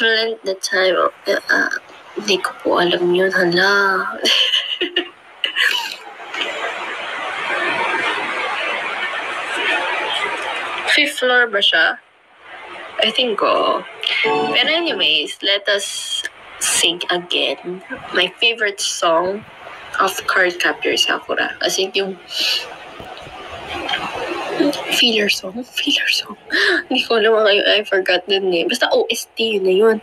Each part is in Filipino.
Actually, that time, uh, hindi ko po alam yun. Hala. Fifth floor ba siya? I think, oh. But anyways, let us sing again my favorite song of Card Captor Sakura. Kasi yung Filler song? Filler song? Hindi ko alam kayo. I forgot the name. Basta OST, yun na yun.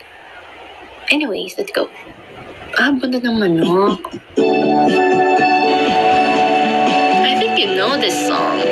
Anyways, let's go. Ah, bunda ng manok. I think you know this song.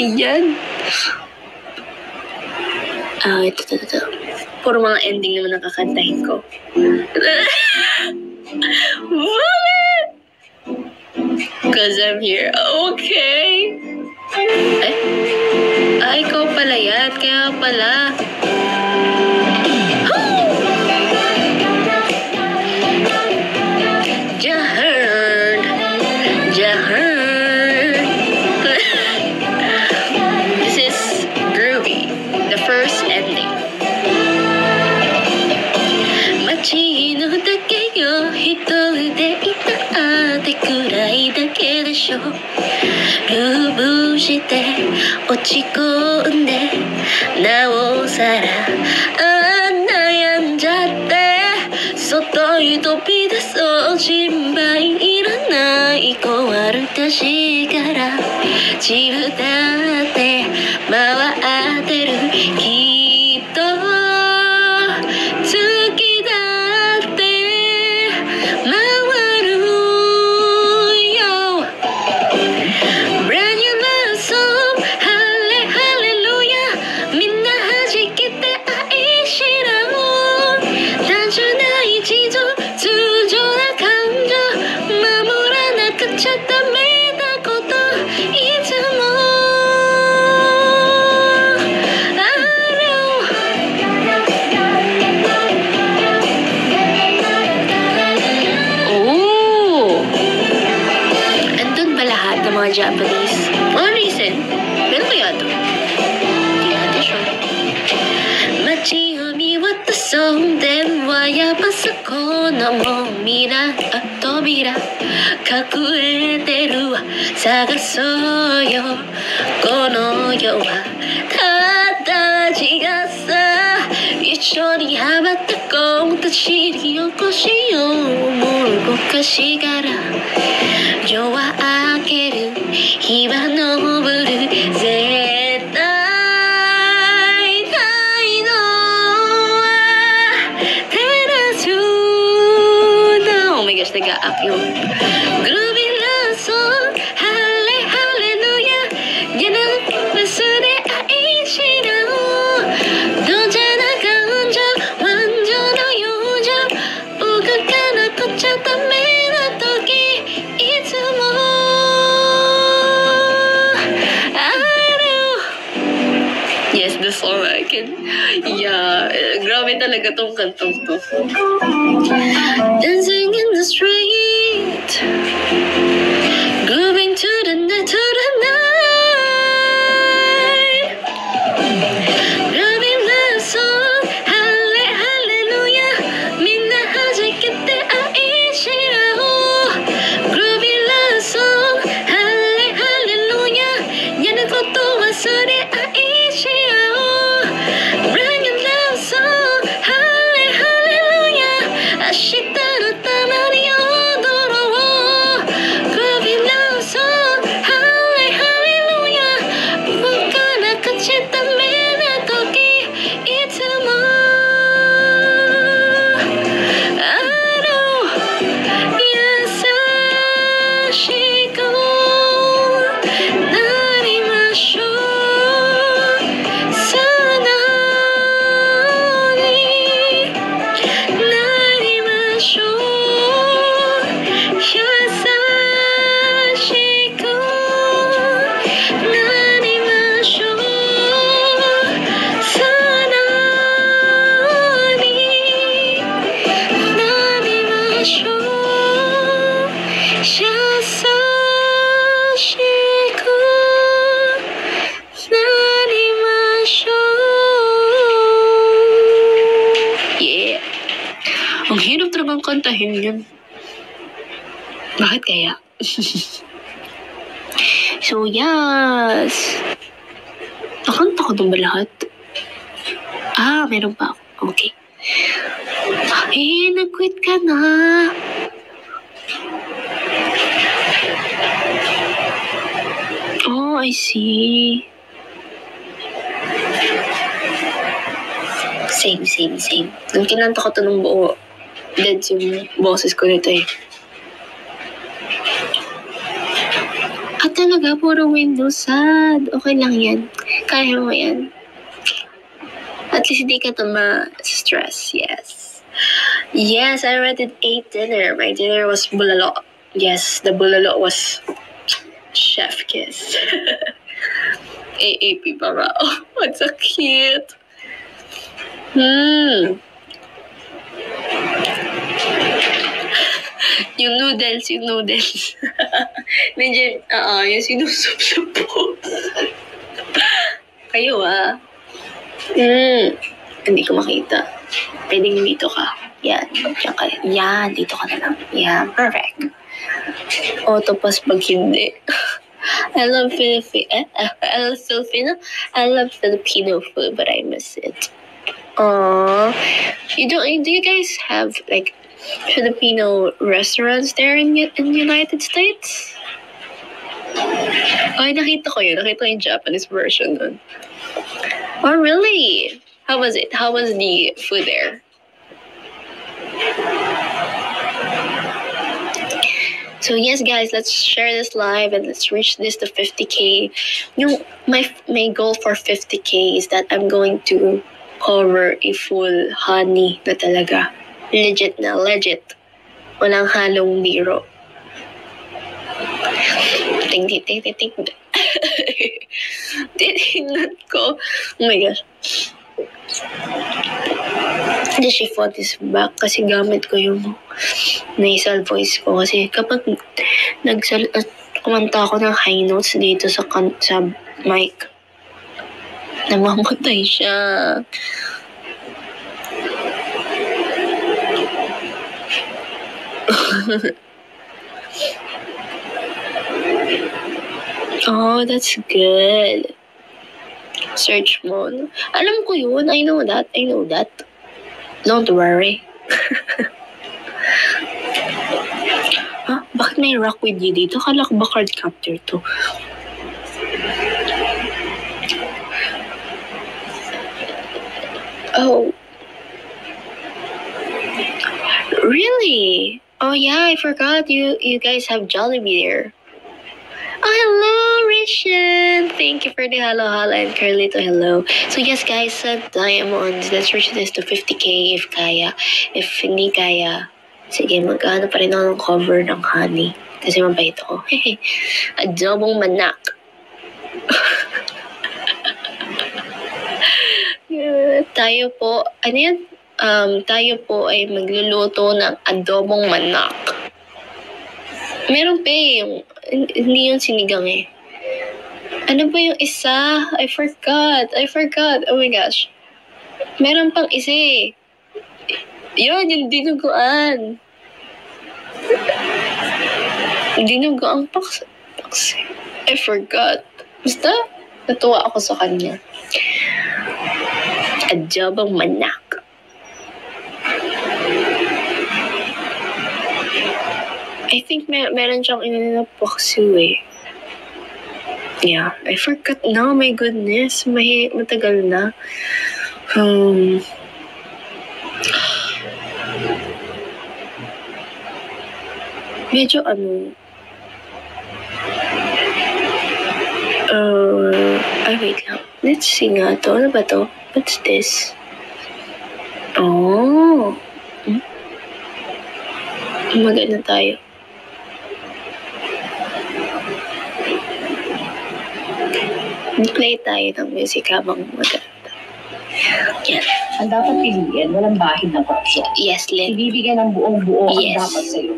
nakikinig dyan? Ah, ito, ito, ito. Puro mga ending naman ang kakantahin ko. Bakit? Because I'm here. Oh. Yeah. のもみな扉隠れてるわ。探そうよ。この世はただ味がさ。一緒に羽ばたこうたしり起こしよう。もう昔から。夜は明ける。今の talaga tong kantong to. Dancing lahat? Ah, meron pa ako. Okay. Eh, nag-quit ka na. Oh, I see. Same, same, same. Nung kinanta ko to ng buo, dead yung boses ko nito eh. At talaga, puro window sad. Okay lang yan. Kaya mo yan. At least hindi ka na ma-stress, yes. Yes, I already ate dinner. My dinner was bulalo. Yes, the bulalo was chef kiss. AAP pa? Oh, what's so cute. Hmm. yung noodles, yung noodles. Medyo, ah uh, yung sinusup-sup po. Kayo ah. Hmm. Hindi ko makita. Pwedeng dito ka. Yan. Diyan ka. Yan. Dito ka na lang. Yan. Perfect. Autopass pag hindi. I love Filipino. I love Filipino. I love Filipino food, but I miss it. Aww. You don't. Do you guys have like Filipino restaurants there in in United States? Ay, nakita ko yun. Nakita ko yung Japanese version nun. Oh, really? How was it? How was the food there? So yes, guys, let's share this live and let's reach this to 50k. Yung my my goal for 50k is that I'm going to cover a full honey na talaga. Legit na, legit. Walang halong biro. Ting, ting. Tinignan ko. Oh my gosh. The chiffon is back kasi gamit ko yung nasal voice ko. Kasi kapag nagsal at kumanta ako ng high notes dito sa, kan sa mic, namamatay siya. oh, that's good. Search mo. Alam ko yun. I know that. I know that. Don't worry. ha? Ah, bakit may rock with you dito? Kala ko ba card captor to? Oh. Really? Oh yeah, I forgot you you guys have Jollibee there. Oh, hello. Thank you for the hello, hello, and Carlito, hello. So, yes, guys, sa Diamonds, let's reach this to 50k if kaya. If hindi kaya, sige, magkano pa rin ako ng cover ng honey. Kasi mabait ako. Adobong manak. tayo po, ano yan? Um, tayo po ay magluluto ng adobong manak. Meron pa eh, yung hindi yung sinigang eh. Ano ba yung isa? I forgot. I forgot. Oh my gosh. Meron pang isa eh. Yun, yung dinuguan. Dinuguan paks. paks. I forgot. Basta, natuwa ako sa kanya. Adjabang manak. I think may meron siyang inanapaksiw eh. Yeah, I forgot now. My goodness, may matagal na. Um, medyo ano, uh, ay wait lang. Let's see nga to. Ano ba to? What's this? Oh. Hmm? Maganda tayo. Play tayo ng music habang maganda. Yan. Ang dapat piliin, walang bahid na presyo. Yes, Len. Ibibigay ng buong buo Yes. ang dapat sa'yo.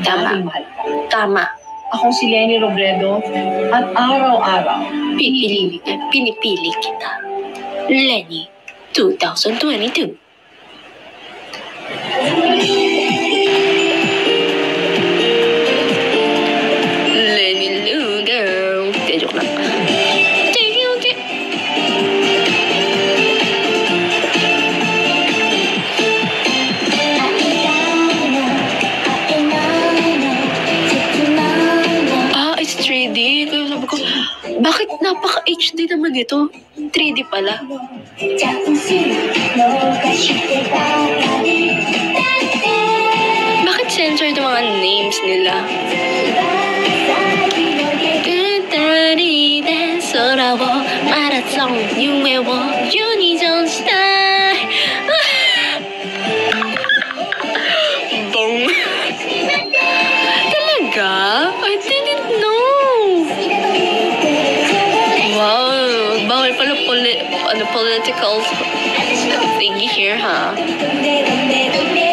Tama. Mahal ka. Tama. Ako si Lenny Robredo at araw-araw, Pinipili, pinipili kita. Lenny, 2022. napaka-HD naman ito? 3D pala. Bakit censored yung mga names nila? 二人で空をマラソン夢をユ ano, political thingy here, ha?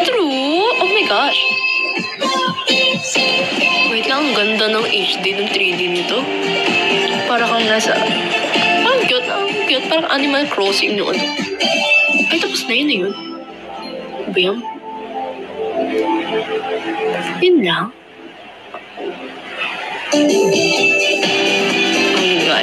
True? Oh my gosh. Wait lang, ang ganda ng HD ng 3D nito. Para kang nasa... Ang cute, ang cute. Parang Animal Crossing ano. Ay, tapos na yun yun. Ba yan? Yun lang. Ay, nga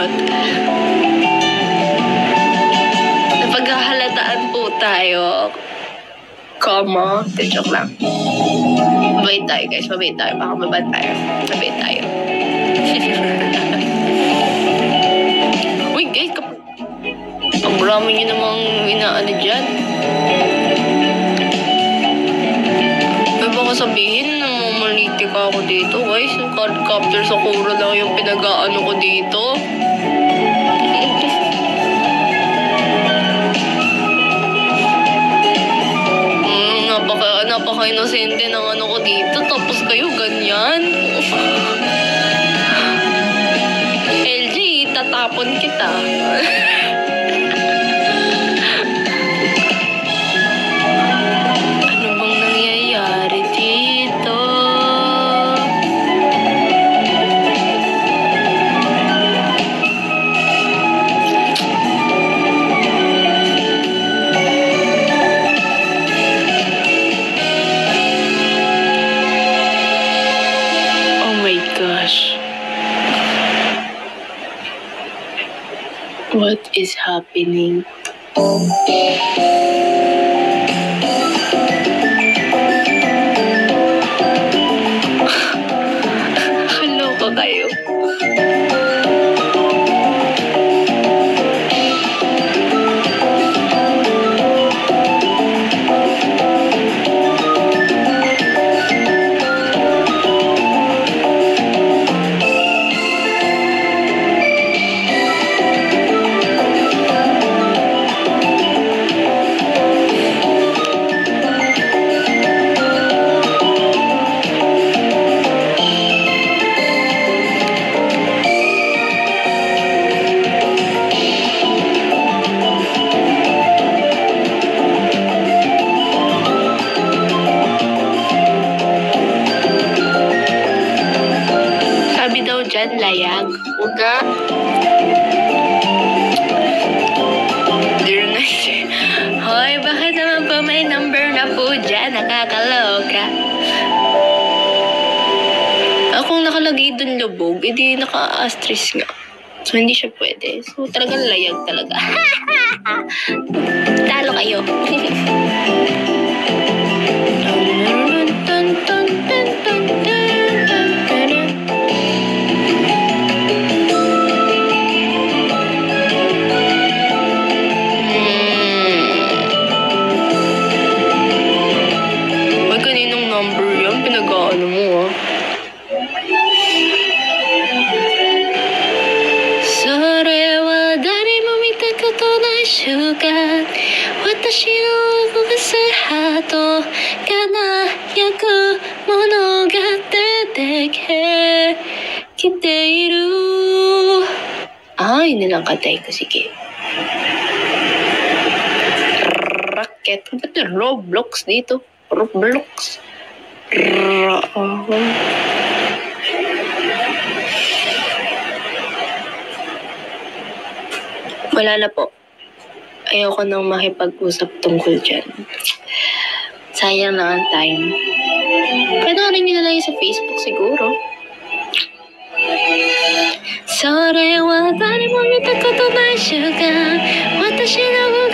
charot. Napaghahalataan po tayo. De, joke lang. Mabait tayo, guys. Mabait tayo. Baka mabait tayo. Mabait tayo. Uy, guys. Kap- ang rami nyo namang inaano dyan. Ay, baka sabihin na mamaliti ka ako dito, guys. Yung quadcopter sa kura lang yung pinag-aano ko dito. Napaka-inosente ng ano ko dito. Tapos kayo ganyan. LG, tatapon kita. is happening? Naka-asterisk nga. So, hindi siya pwede. So, talagang layag talaga. Talo kayo. ko. Sige. Rocket. Ba't yung Roblox dito? Roblox. Ah. Wala na po. Ayoko nang makipag-usap tungkol dyan. Sayang na ang time. Panoorin niyo na sa Facebook siguro. それは誰も見たことない瞬間。私の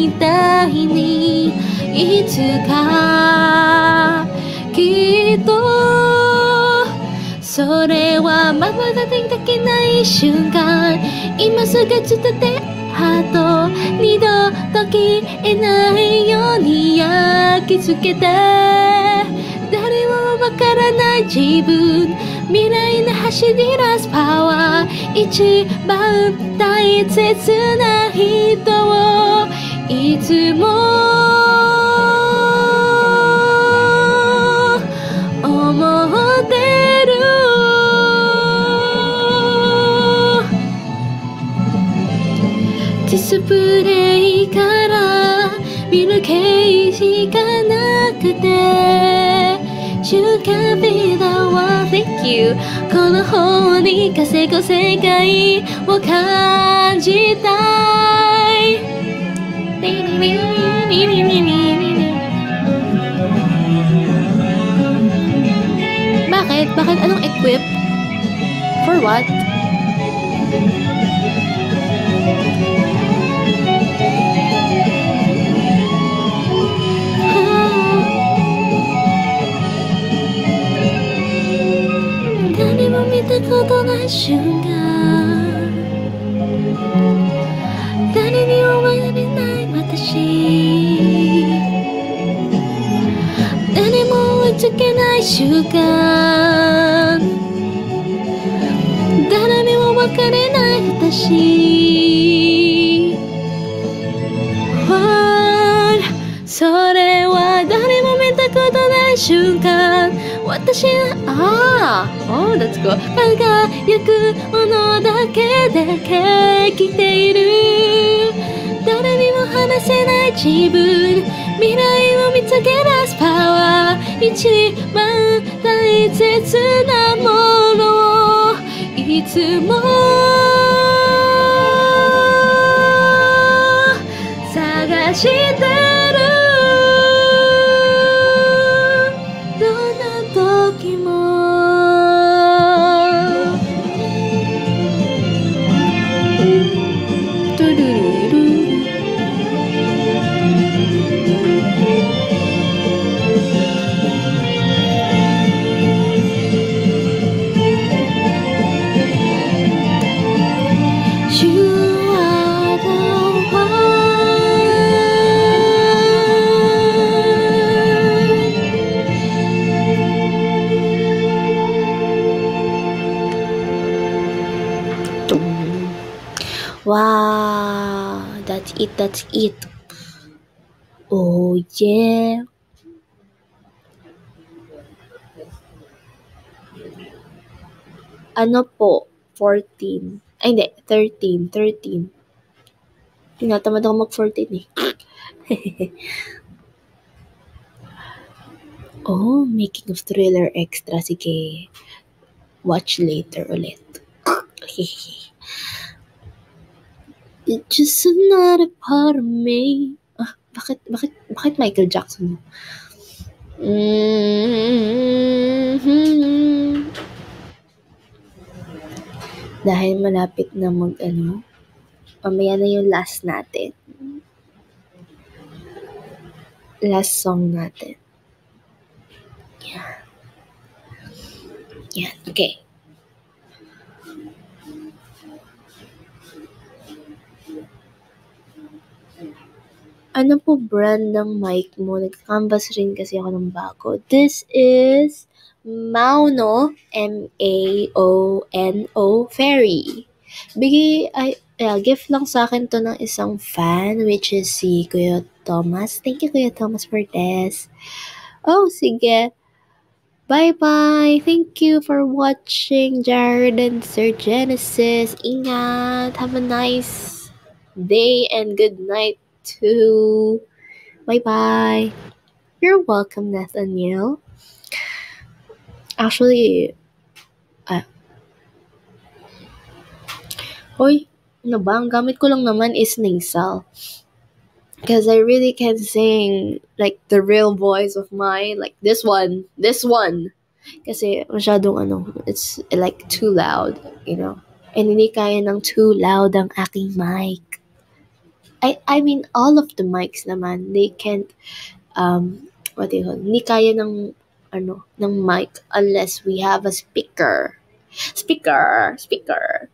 みたいにいつかきっとそれはまばたきできない瞬間今すぐ伝ってハート二度と消えないように焼き付けて誰もわからない自分未来の走り出すパワー一番大切な人をいつも思ってるディスプレイから見る景しかなくて瞬間ビダは Thank you この方に稼ぐ世界を感じた。Bakit? Bakit? Anong equip? For what?誰も見たことない瞬間 けない瞬間。誰にも別れない私。わーそれは誰も見たことない瞬間。私はああ Oh that's good 輝くものだけでできている。誰にも話せない自分。未来を見つけ出すパワー。一番大切なものをいつも探して That's it. Oh, yeah. Ano po? 14. Ay, hindi. 13. 13. Tinatamad ako mag-14 eh. oh, making of thriller extra. Sige. Watch later ulit. It's just another part of me. Ah, bakit, bakit, bakit Michael Jackson? Mm-hmm. Dahil malapit na mag, ano, mamaya na yung last natin. Last song natin. Yeah. Yeah, okay. Ano po brand ng mic mo? Nag-canvas rin kasi ako ng bago. This is Mauno, M-A-O-N-O, Fairy. Bigay, ay, uh, gift lang sa akin to ng isang fan, which is si Kuya Thomas. Thank you, Kuya Thomas, for this. Oh, sige. Bye-bye. Thank you for watching Jared and Sir Genesis. Ingat. Have a nice day and good night too. Bye-bye. You're welcome, Nathaniel. Actually, ah, Hoy, ano ba? Ang gamit ko lang naman is nasal. Because I really can sing like the real voice of mine, like this one, this one. Kasi masyadong ano, it's like too loud, you know. And hindi kaya ng too loud ang aking mic. I I mean all of the mics naman, they can't um what do you call, hindi kaya ng ano, ng mic unless we have a speaker. Speaker, speaker.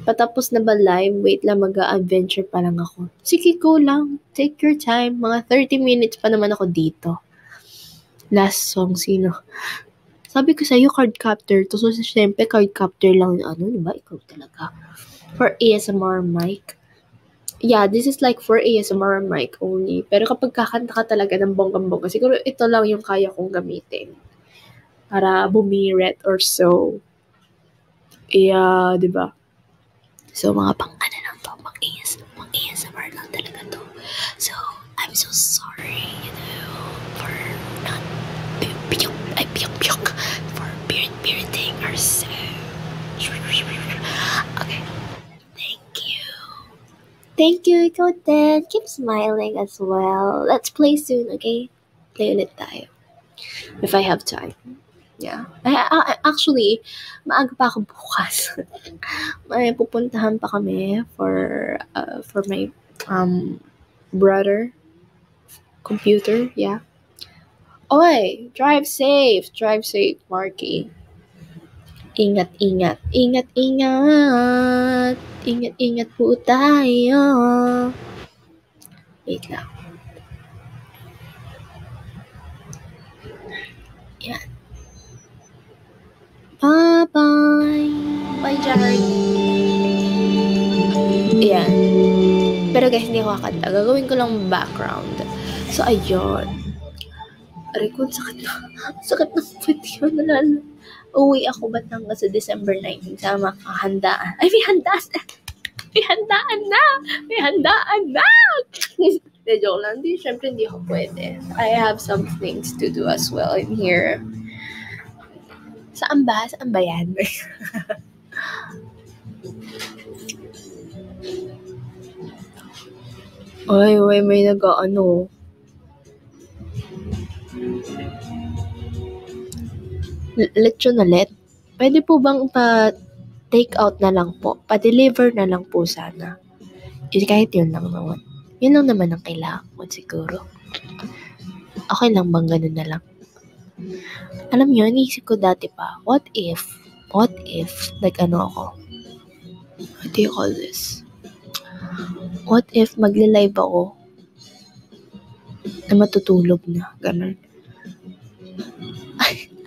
Patapos na ba live? Wait lang, mag-adventure pa lang ako. Sige, go lang. Take your time. Mga 30 minutes pa naman ako dito. Last song, sino? Sabi ko sa'yo, cardcaptor to. So, syempre, cardcaptor lang. Ano, di ba? Ikaw talaga. For ASMR mic. Yeah, this is like for ASMR mic only. Pero kapag kakanta ka talaga ng bonggang-bongga, siguro ito lang yung kaya kong gamitin. Para bumiret or so. Yeah, di ba? So, mga pang ano lang to, pang, AS, pang ASMR lang talaga to. So, I'm so sorry, you know, for not piyok, ay piyok, piyok, for beard bearding or so. Okay. Thank you. Din. Keep smiling as well. Let's play soon, okay? Play ulit tayo. If I have time. Yeah. I, I, actually, maaga pa ako bukas. May pupuntahan pa kami for uh, for my um brother computer, yeah. Oy, drive safe, drive safe, Marky. Ingat, ingat, ingat, ingat. Ingat, ingat po tayo. Wait lang. Yan. Bye-bye. Bye, Jared. Ayan. Pero guys, hindi ako kakanta. Gagawin ko lang background. So, ayun. Aray ko, sakit na. Sakit ng puwet yun. Nalala. Uwi ako Batangas sa December 19 sa makahandaan. Ay, may handaan na! May handaan na! May handaan na! Hindi, joke lang. Hindi, syempre hindi ako pwede. I have some things to do as well in here. Saan ba? Saan ba yan? Ay, ay, may nag-ano. Lechon ulit. Pwede po bang pa take out na lang po? Pa-deliver na lang po sana. Yun, kahit yun lang naman. Yun lang naman ang kailangan ko siguro. Okay lang bang ganun na lang? Alam nyo, iniisip ko dati pa, what if, what if, like ano ako, what do you call this? What if magle-live ako na matutulog na, ganun.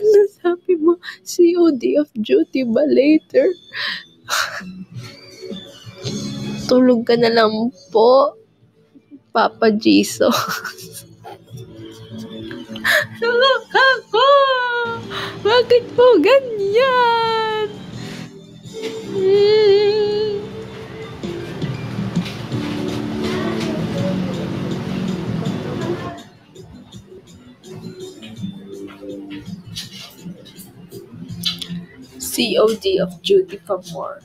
ano sabi mo? COD of duty ba later? Tulog ka na lang po, Papa Jesus. Nalaka ko! Bakit po ganyan? COD of duty for more.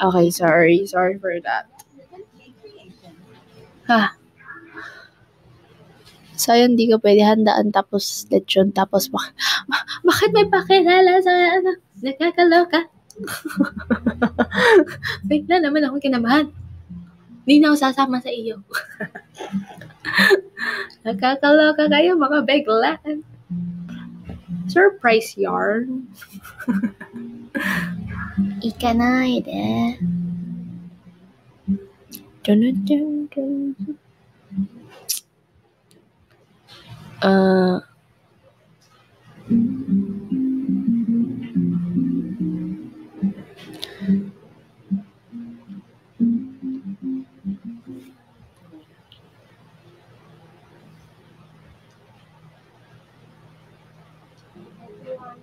Okay, sorry. Sorry for that. Ha. So, yun, di ka pwede handaan tapos lechon tapos bak ba- bakit may pakilala sa ano? Nakakaloka. Bigla naman akong kinabahan. Hindi na ako sasama sa iyo. Nakakaloka kayo mga biglaan. Surprise yarn. Ika na, ide. Dun, dun, dun, dun. Uh,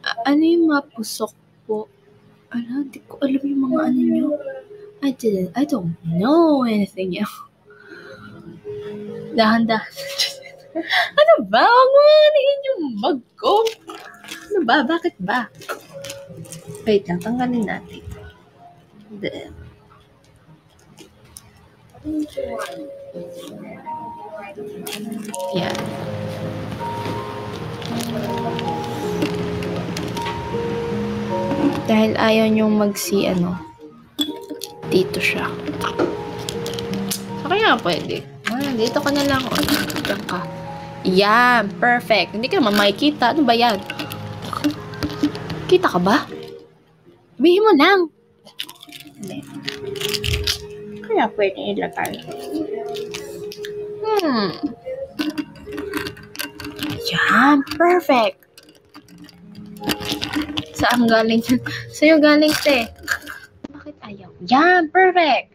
a- ano yung mga pusok po? Ano, di ko alam yung mga ano nyo. I didn't, I don't know anything else. Dahan-dahan. ano ba? Huwag mo anihin yung bag ko. Ano ba? Bakit ba? Wait lang, tanggalin natin. Then, yeah. Dahil ayaw niyong magsi, ano, dito siya. So, kaya pwede. Ah, dito ka na lang. Ano, diyan ka. Yan, perfect. Hindi ka naman makikita. Ano ba yan? Kita ka ba? Sabihin mo lang. Kaya pwede ilagay. Hmm. Yan, perfect. Saan galing yan? Sa'yo galing, te. Bakit ayaw? Yan, perfect.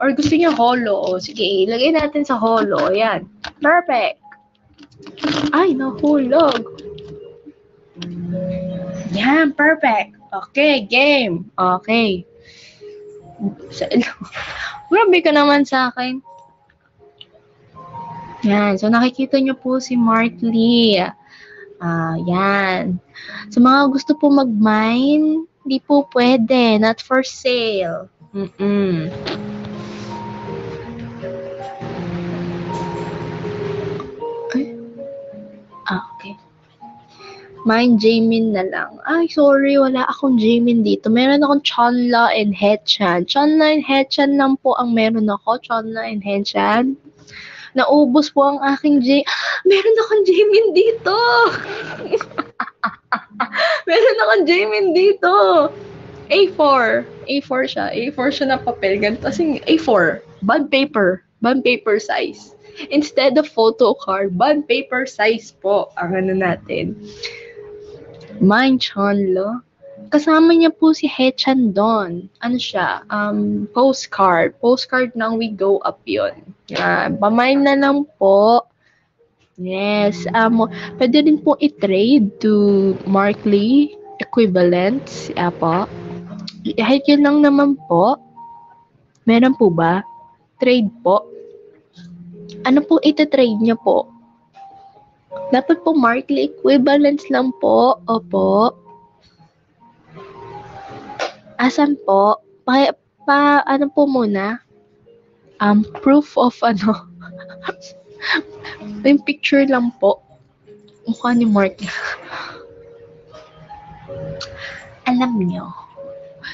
Or gusto niyo holo. O, sige, ilagay natin sa holo. Yan. Perfect. Ay, nahulog. Yan, perfect. Okay, game. Okay. Sa Grabe ka naman sa akin. Yan. So, nakikita niyo po si Mark Lee. Ah, yan. Sa mga gusto po mag-mine, hindi po pwede. Not for sale. Mm-mm. Ah, okay. Mine Jamin na lang. Ay, sorry, wala akong Jamin dito. Meron akong Chonla and Hechan. Chonla and Hechan lang po ang meron ako. Chonla and Hechan. Naubos po ang aking J... Meron akong Jamin dito! meron akong Jamin dito! A4. A4 siya. A4 siya na papel. Ganito kasing A4. Bond paper. Bond paper size. Instead of photo card, bond paper size po ang ano natin. Mine Chanlo. Kasama niya po si Hechan doon. Ano siya? Um, postcard. Postcard ng We Go Up yun. Yan. Pamine na lang po. Yes. Um, pwede rin po i-trade to Mark Lee equivalents. Yeah po. Kahit yun lang naman po. Meron po ba? Trade po. Ano po ita-trade niya po? Dapat po Markley equivalents lang po. Opo. Asan po? Pa, pa ano po muna? Um, proof of ano? Yung picture lang po. Mukha ni Mark. Alam niyo.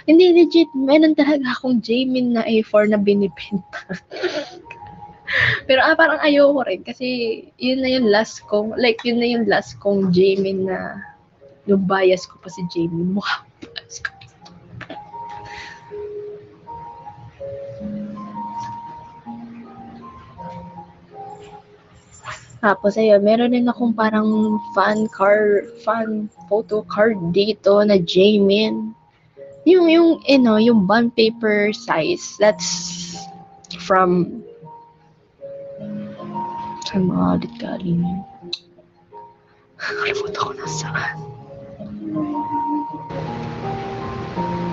Hindi, legit. Meron talaga akong Jamin na A4 na binibenta. Pero ah, parang ayoko rin kasi yun na yung last kong, like yun na yung last kong Jamin na yung bias ko pa si Jamin. Mukha bias ko. Tapos ayun, meron din akong parang fan car, fan photo card dito na Jamin. Yung, yung, you know, yung bond paper size, that's from Saan mga ulit galing yun? Kalimutan ko na saan.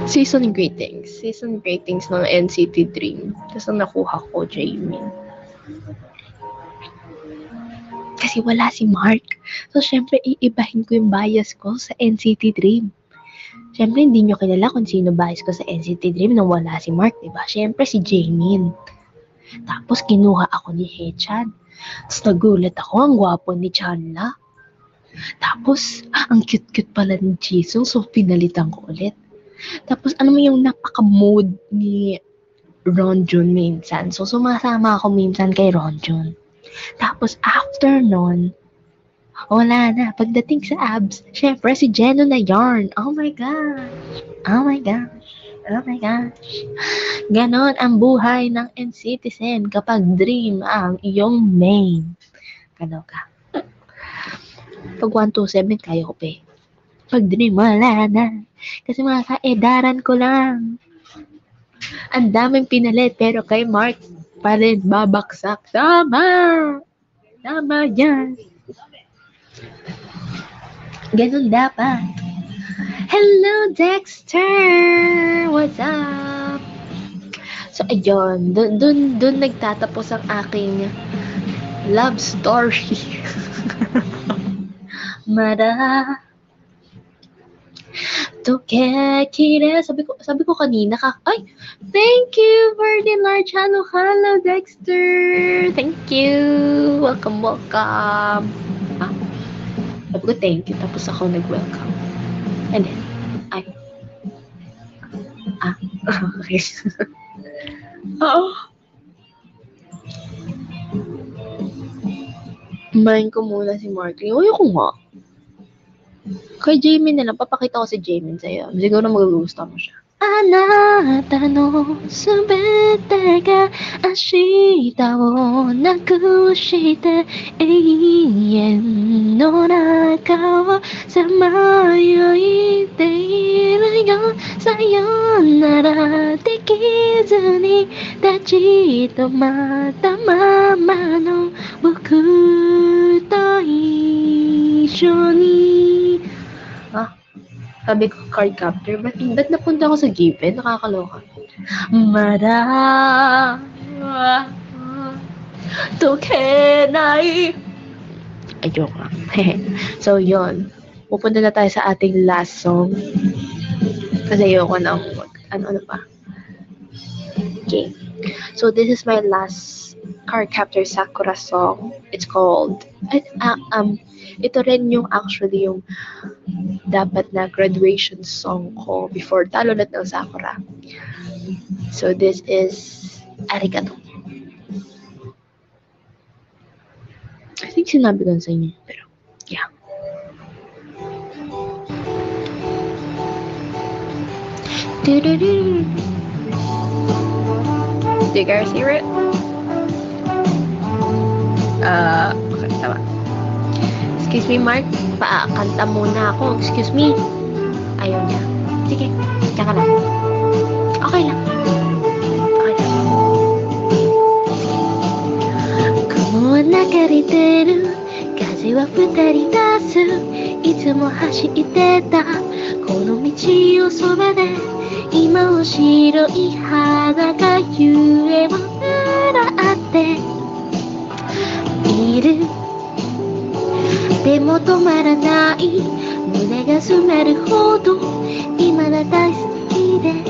Season greetings. Season greetings ng NCT Dream. Tapos nakuha ko, Jamie. Kasi wala si Mark. So, syempre, iibahin ko yung bias ko sa NCT Dream. Syempre, hindi nyo kilala kung sino bias ko sa NCT Dream nang wala si Mark, diba? Syempre, si Jamin. Tapos, kinuha ako ni Hechan. Tapos nagulat ako, ang gwapo ni Chanla. Tapos, ah, ang cute-cute pala ni Jisung, so pinalitan ko ulit. Tapos, ano mo yung napaka-mood ni Ronjun minsan. So, sumasama ako minsan kay Ronjun. Tapos, after nun, wala na. Pagdating sa abs, syempre si Jeno na yarn. Oh my gosh. Oh my gosh. Oh my gosh. Ganon ang buhay ng NCTzen kapag dream ang iyong main. Ganon ka. Pag 127, kaya ko pa eh. Pag dream, wala na. Kasi mga kaedaran ko lang. Ang daming pinalit, pero kay Mark pa rin babaksak. Tama! Tama yan. Ganun dapat. Hello, Dexter! What's up? So, ayun. Dun, dun, dun nagtatapos ang aking love story. Mara. Toke, kire. Sabi ko, sabi ko kanina ka, ay, thank you for the large ano. Hello, Dexter. Thank you. Welcome, welcome. Ah, sabi ko, thank you. Tapos ako nag-welcome. And then, ay, ah, okay. Oo. Main ko muna si Markley. Uy, ako nga. Kay Jamie na lang. Papakita ko si Jamie sa'yo. Siguro magugustuhan mo siya. あなたのすべてが明日をなくして永遠の中をさまよいているよさよならできずに立ち止まったままの僕とと一緒に。Sabi ko card captor. Ba't, ba't napunta ako sa given? Nakakaloka. Mara. Tokenai. Ay, joke lang. so, yon Pupunta na tayo sa ating last song. Kasi ayoko na ano, ano pa. Okay. So, this is my last Card Captor Sakura song. It's called, uh, um, ito rin yung actually yung dapat na graduation song ko before talo na ng Sakura. So, this is Arigato. I think sinabi ko sa inyo, pero yeah. Do you guys hear it? Uh. Excuse me, Mark. Paakanta muna ako. Excuse me. Ayaw niya. Sige, tsaka lang. Okay lang. Okay lang. Sige. 雲は流れてる風は二人出すいつも走ってたこの道をそばで今は白い肌が揺れを狙っているでも止まらない。胸が詰まるほど。今だ大好きで。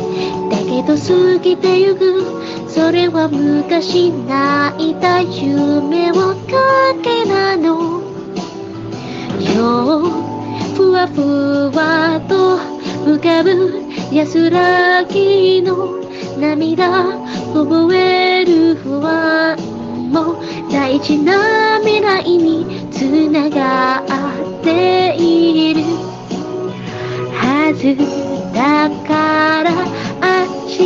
だけど過ぎてゆく。それは昔泣いた夢をかけなの。よふわふわと浮かぶ安らぎの。涙覚える不安も大事な未来につながっているはずだから明日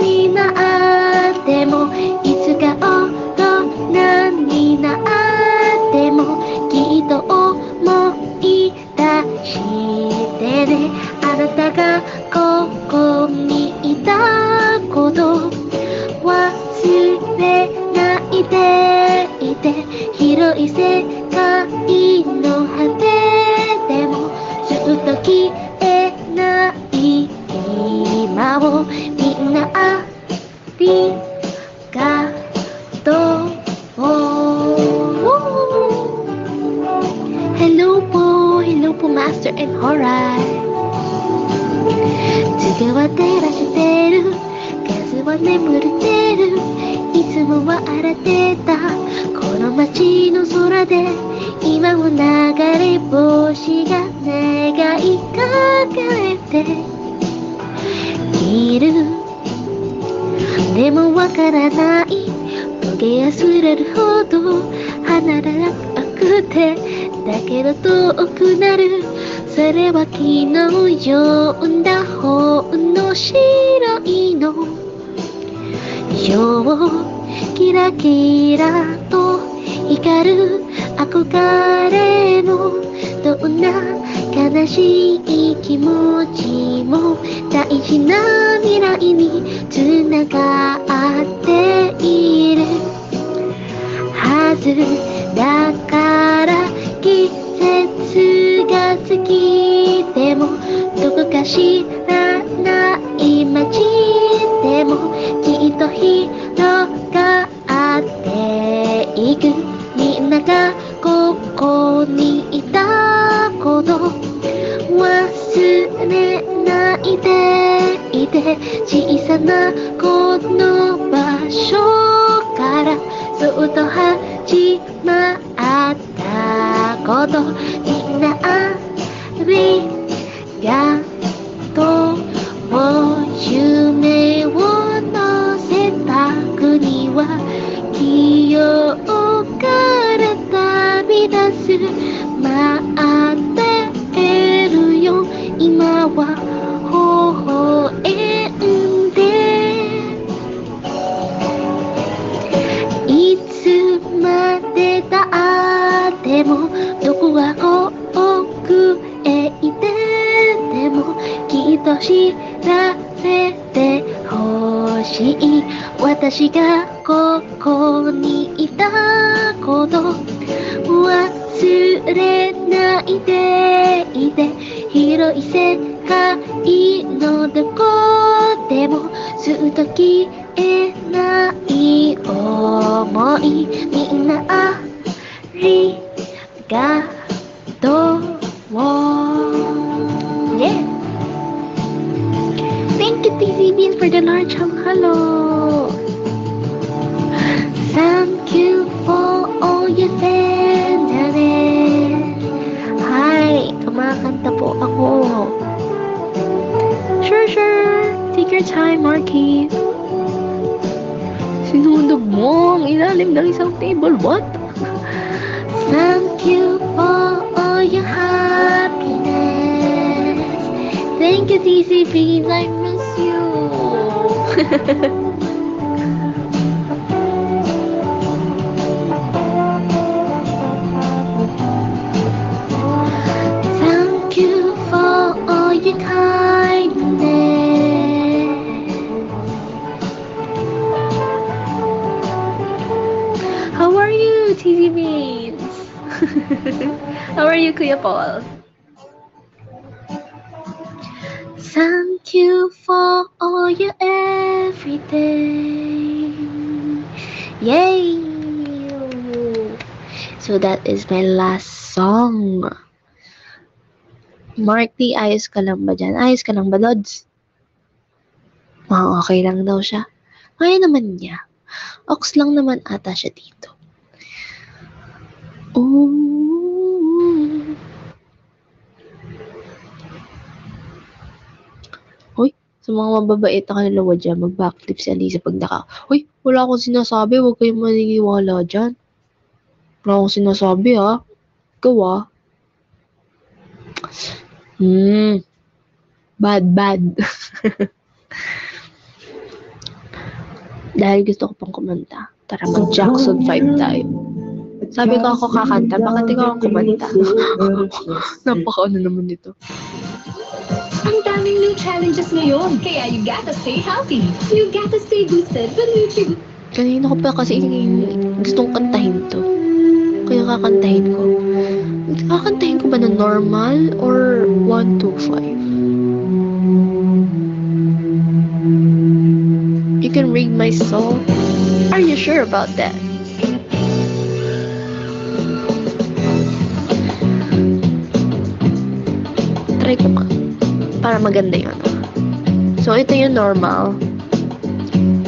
になってもいつか大人になってもきっと思い出してね。あなたがここにいたこと忘れないで。異世界 Mark T, ayos ka lang ba dyan? Ayos ka lang ba, Lods? Mga okay lang daw siya. Kaya naman niya. Ox lang naman ata siya dito. Ooh. Hoy, sa mga mababait na kalalawa dyan, mag-backflip si Alisa pag naka... Hoy, wala akong sinasabi, huwag kayong maniniwala dyan. Wala akong sinasabi, ha? Ikaw, ha? Hmm. Bad, bad. Dahil gusto ko pang kumanta. Tara, mag-Jackson 5 tayo. Sabi ko ako kakanta, bakit ikaw ang kumanta? Napaka ano naman nito. Ang daming new challenges ngayon, kaya you gotta stay healthy. You gotta stay boosted with Nutri... Kanina ko pa kasi gustong kantahin to. Kaya kakantahin ko. Kakantahin ko ba na normal or 1, 2, 5? You can read my soul. Are you sure about that? Try ko nga. Para maganda yun. So, ito yung normal.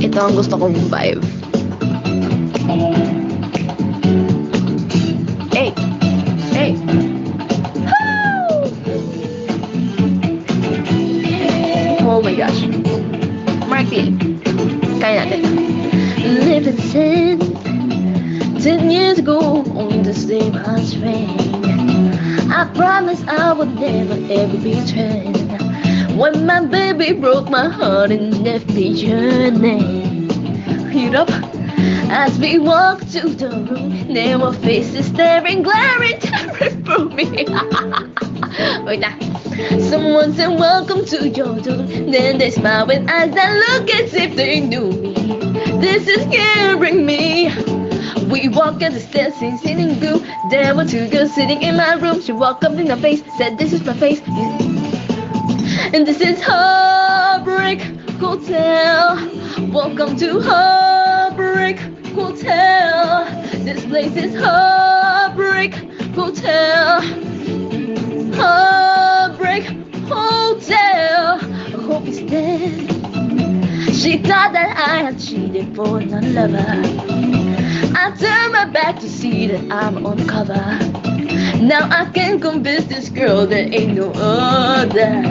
Ito ang gusto kong vibe. Gosh. Marky, kaya natin. Lived in sin Ten years ago on the same hot train. I promised I would never ever be trained. When my baby broke my heart and left me journey Heat up. As we walk to the room There were faces staring, glaring, through me Wait na Someone said welcome to your door Then they smile with eyes that look as if they knew me This is scaring me we walk up the stairs, sing, sitting blue. There were two girls sitting in my room. She walked up in my face, said, This is my face. And this is Heartbreak Hotel. Welcome to Heartbreak Hotel. This place is Heartbreak Hotel. Heartbreak Hotel. I hope he's dead. She thought that I had cheated for another lover. I turned my back to see that I'm on cover. Now I can convince this girl there ain't no other.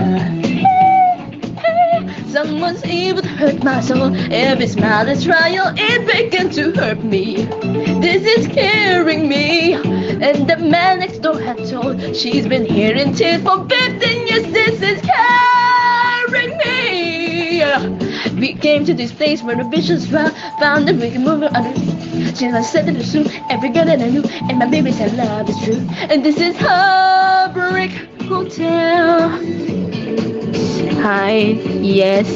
Someone's evil hurt my soul. Every smile is trial, it began to hurt me. This is scaring me. And the man next door had told she's been hearing tears for 15 years. This is scaring me. We came to this place where the visions dry. Found that we can move on. She was said that it's true. Every girl that I knew, and my baby said love is true. And this is Heartbreak Hotel. Hi, yes.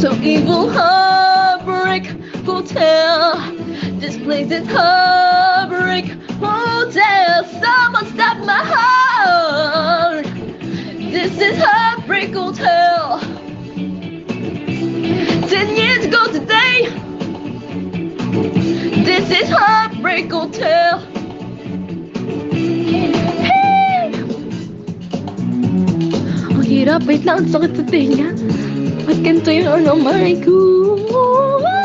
So evil Heartbreak Hotel. This place is Heartbreak Hotel. Someone stop my heart. This is Heartbreak Hotel. Ten years ago today. This is Heartbreak Hotel. Hey! Wait. Ba't?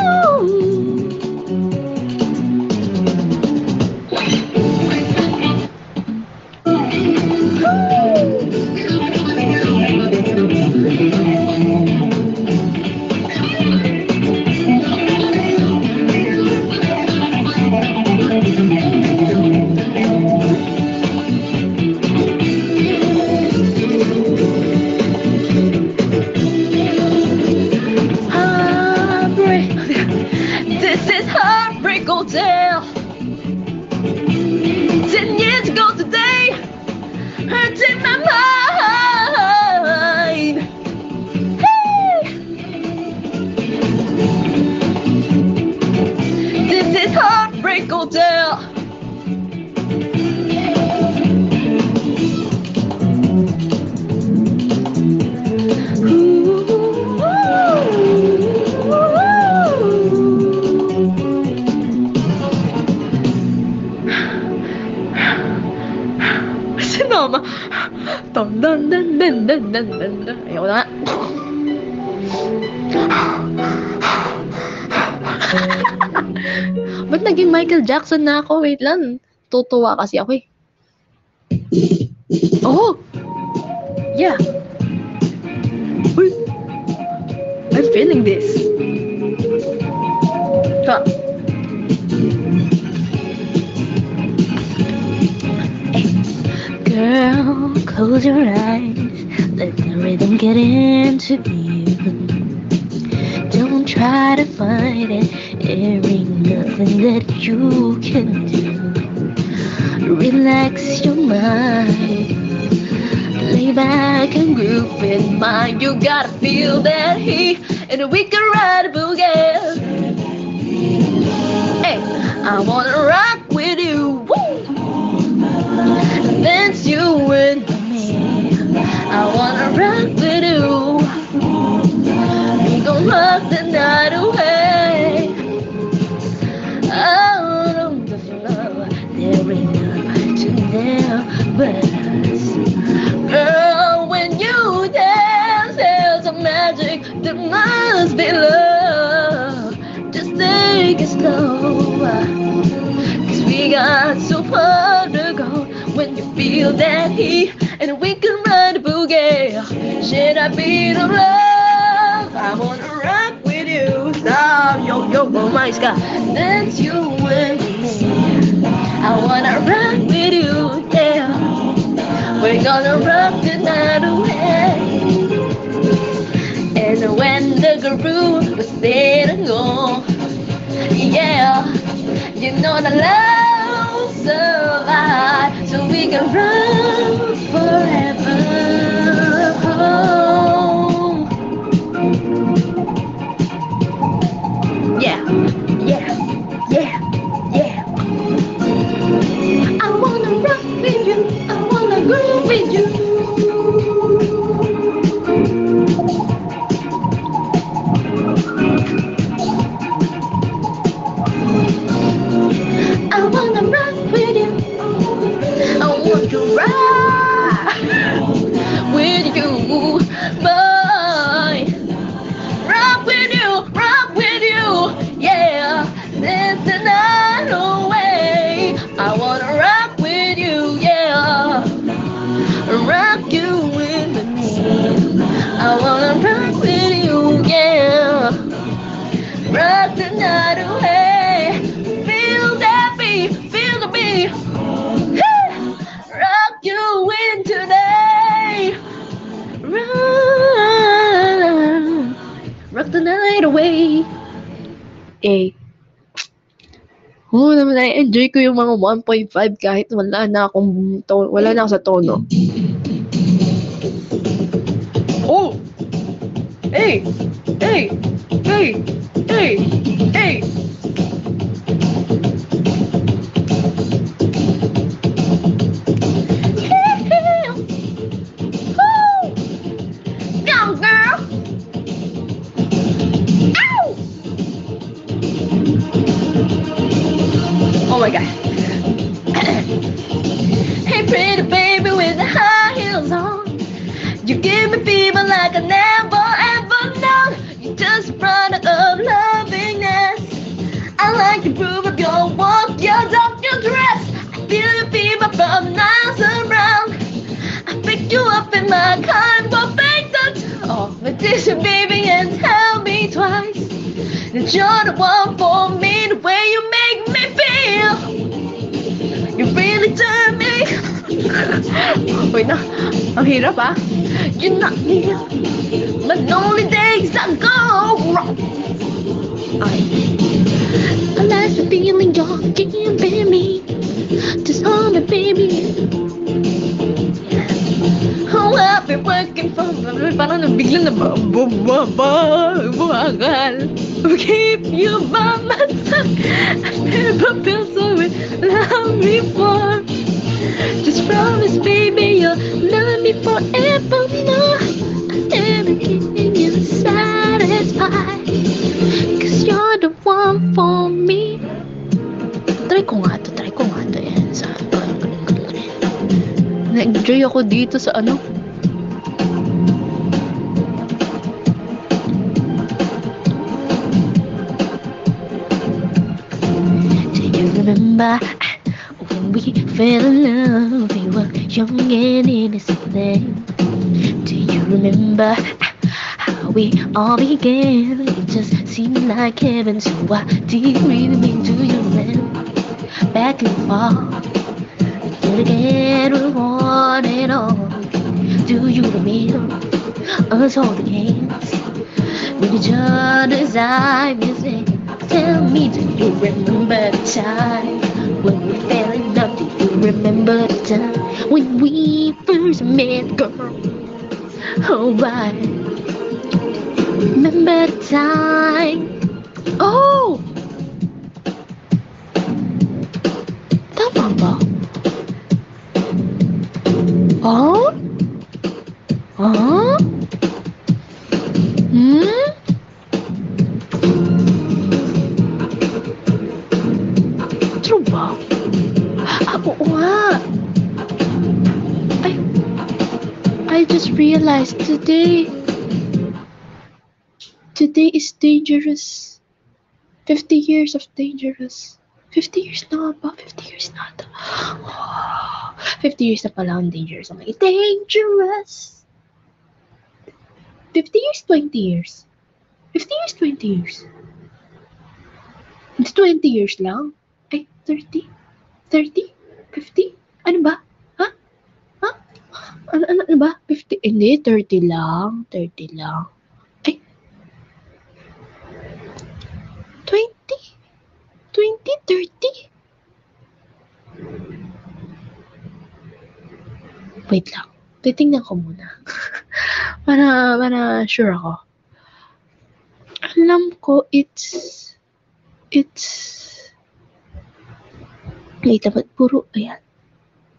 Jackson na ako? Wait lang. Tutuwa kasi ako eh. Oh! Yeah. Uy. I'm feeling this. Ka. Girl, close your eyes. Let the rhythm get into you. Don't try to fight it. There ain't nothing that you us. Girl, when you dance, there's a magic that must be love. Just take it slow. Cause we got so far to go when you feel that heat and we can ride a boogie. Should I be the love? I wanna rock with you. Stop, yo, yo, oh my God. That's you and me. I wanna rock gonna rock the night away. And when the groove was there to go, yeah, you know the love survive, so we can run forever. Yeah, ko yung mga 1.5 kahit wala na akong to- wala na ako sa tono. Oh! Hey! Hey! Hey! Hey! Hey! You're the one for me, the way you make me feel. You really turn me. Wait na, ang hirap ah. You're not me, but lonely days that go wrong. Ay. Unless the feeling you're giving me, just hold me, baby. Oh, I've been working for Parang nabigla na ba? Bumaba, bumagal. Keep you by my side. I've never felt so in love before. Just promise, baby, you'll love me forever. No, I'll never keep you satisfied. Cause you're the one for me. Try ko nga to, try ko nga to. Yan, sa Na-enjoy ako dito sa ano. Fell in love? We were young and innocent then. Do you remember how we all began? It just seemed like heaven. So why did you really mean to you remember? Back and forth. Till again we want it all. Do you remember us holding hands with each other's eyes? Tell me, do you remember the time when we fell in love? Do you remember the time when we first met, girl? Oh, I remember the time. Oh! Today, today is dangerous. 50 years of dangerous. 50 years na ba? 50 years na ata. 50 years na pala ang dangerous. Like, dangerous! 50 years, 20 years? 50 years, 20 years? Hindi 20 years lang? Ay, 30? 30? 50? Ano ba? Ano, ano, ano ba? 50? Hindi, 30 lang. 30 lang. Ay. 20? 20, 30? Wait lang. Titingnan ko muna. para, para sure ako. Alam ko, it's, it's, wait ba't puro, ayan.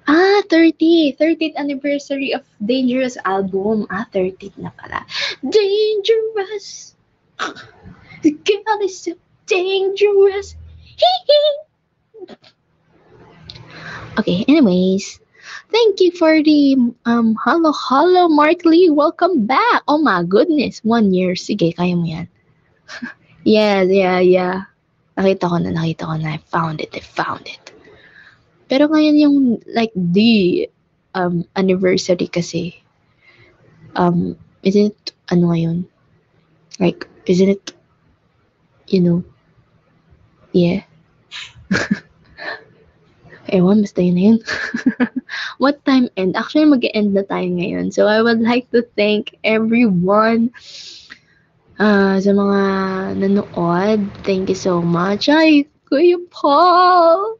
Ah, 30. 30th anniversary of Dangerous album. Ah, 30th na pala. Dangerous. The girl is so dangerous. okay, anyways. Thank you for the um hello hello Mark Lee. Welcome back. Oh my goodness. One year. Sige, kaya mo yan. yeah, yeah, yeah. Nakita ko na, nakita ko na. I found it. I found it. Pero ngayon yung like the um anniversary kasi um isn't it ano ngayon? Like isn't it you know yeah Ewan, basta yun na yun. What time end? Actually, mag-end na tayo ngayon. So, I would like to thank everyone uh, sa mga nanood. Thank you so much. Ay, Kuya Paul!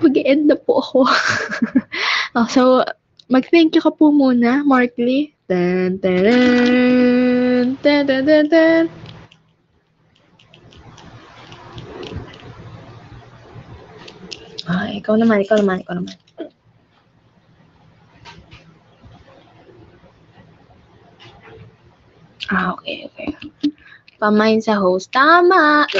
Mag-end na po ako. oh, so, mag-thank you ka po muna, Mark Lee. Tan, tan, tan, tan, tan, tan. Ah, ikaw naman, ikaw naman, ikaw naman. Ah, okay, okay. Pamain sa host. Tama!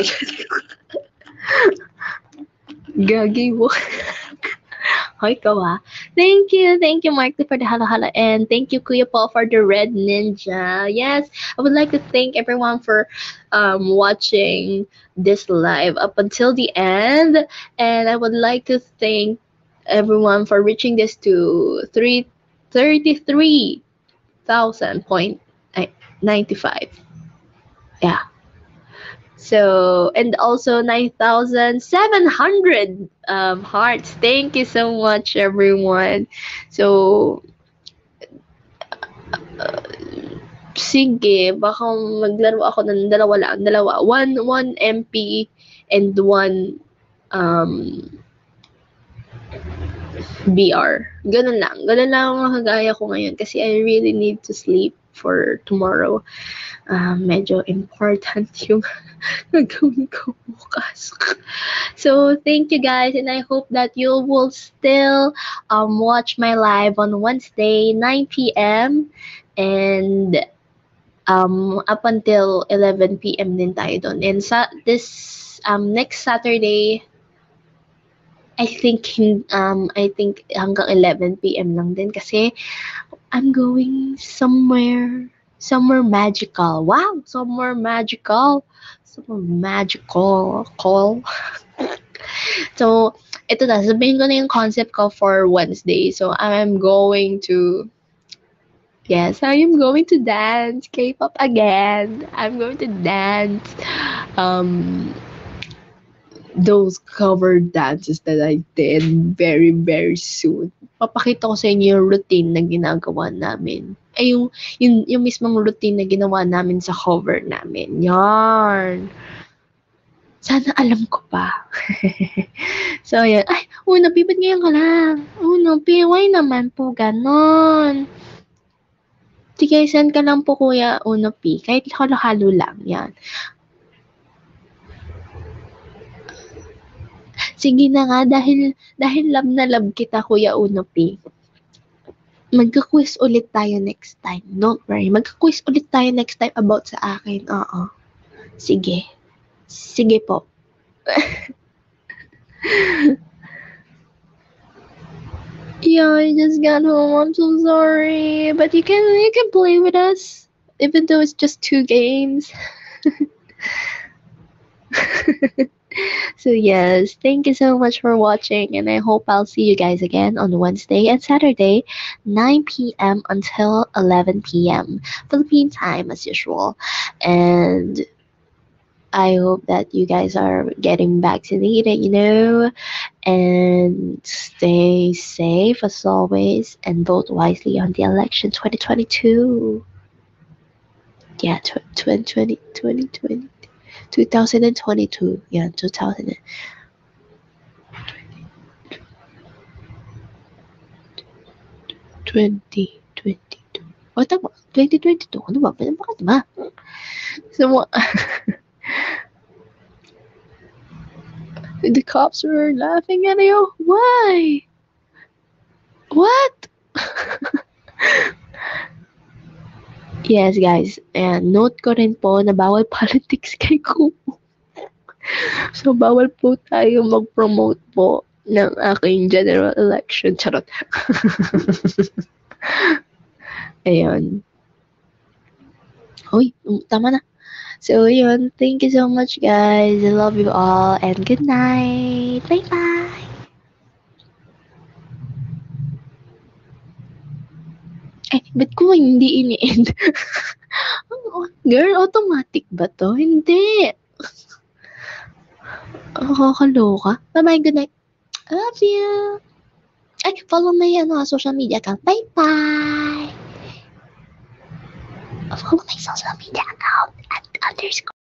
Gagi. Hoy, ikaw ah. thank you, thank you, Mark, for the hala hala, and thank you, Kuya Paul, for the red ninja. Yes, I would like to thank everyone for um, watching this live up until the end, and I would like to thank everyone for reaching this to three thirty-three thousand point ninety-five. Yeah. So, and also 9,700 um, hearts. Thank you so much, everyone. So, uh, sige, baka maglaro ako ng dalawa lang. Dalawa. One, one MP and one um, BR. Ganun lang. Ganun lang ang kagaya ko ngayon kasi I really need to sleep for tomorrow. Uh, medyo important yung gagawin ko bukas. so, thank you guys and I hope that you will still um, watch my live on Wednesday, 9 p.m. and um, up until 11 p.m. din tayo doon. And sa this um, next Saturday, I think hin- um I think hanggang 11 p.m. lang din kasi I'm going somewhere somewhere magical. Wow, somewhere magical. Somewhere magical call. so, ito na, sabihin ko na yung concept ko for Wednesday. So, I'm going to Yes, I am going to dance K-pop again. I'm going to dance um those cover dances that I did very, very soon. Papakita ko sa inyo yung routine na ginagawa namin. Ay, yung, yung, yung mismong routine na ginawa namin sa cover namin. Yarn. Sana alam ko pa. so, yan. Ay, una, pi, ba't ngayon ka lang? Una, pi, why naman po ganon? Sige, send ka lang po, kuya, uno, pi. Kahit halo-halo lang. Yan. Sige na nga, dahil, dahil love na love kita, Kuya Unopi. Magka-quiz ulit tayo next time. Don't worry. Magka-quiz ulit tayo next time about sa akin. Oo. Sige. Sige po. yeah, I just got home. I'm so sorry. But you can you can play with us. Even though it's just two games. So yes, thank you so much for watching and I hope I'll see you guys again on Wednesday and Saturday, 9 p.m. until 11 p.m. Philippine time as usual. And I hope that you guys are getting vaccinated, you know, and stay safe as always and vote wisely on the election 2022. Yeah, 2020, 2020. 2022. Yeah, 2000. 2022. Oh, tama. 2022. Ano ba? Bakit ba? So, the cops were laughing at you. Why? What? Yes, guys. And note ko rin po na bawal politics kay Kumu. so, bawal po tayo mag-promote po ng aking general election. Charot. Ayun. Uy, um, tama na. So, yun. Thank you so much, guys. I love you all. And good night. Bye-bye. Eh, ba't ko hindi ini-end? Girl, automatic ba to? Hindi. Nakakaloka. Bye-bye, good night. Love you. Ay, follow my ano, social media account. Bye-bye. Follow my social media account at underscore